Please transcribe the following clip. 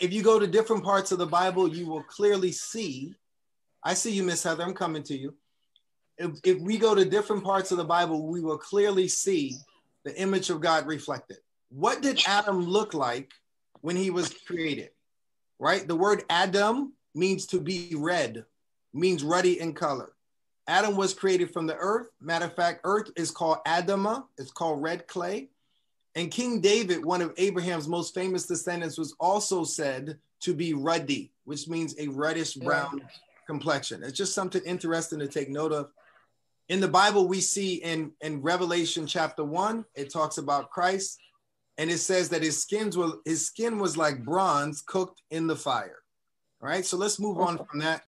If you go to different parts of the Bible, you will clearly see. I see you, Miss Heather. I'm coming to you. If, if we go to different parts of the Bible, we will clearly see the image of God reflected. What did Adam look like when he was created? Right? The word Adam means to be red, means ruddy in color. Adam was created from the earth. Matter of fact, earth is called Adama, it's called red clay. And King David, one of Abraham's most famous descendants, was also said to be ruddy, which means a reddish brown yeah. complexion. It's just something interesting to take note of. In the Bible, we see in, in Revelation chapter one, it talks about Christ, and it says that his skins were his skin was like bronze cooked in the fire. All right, so let's move on from that.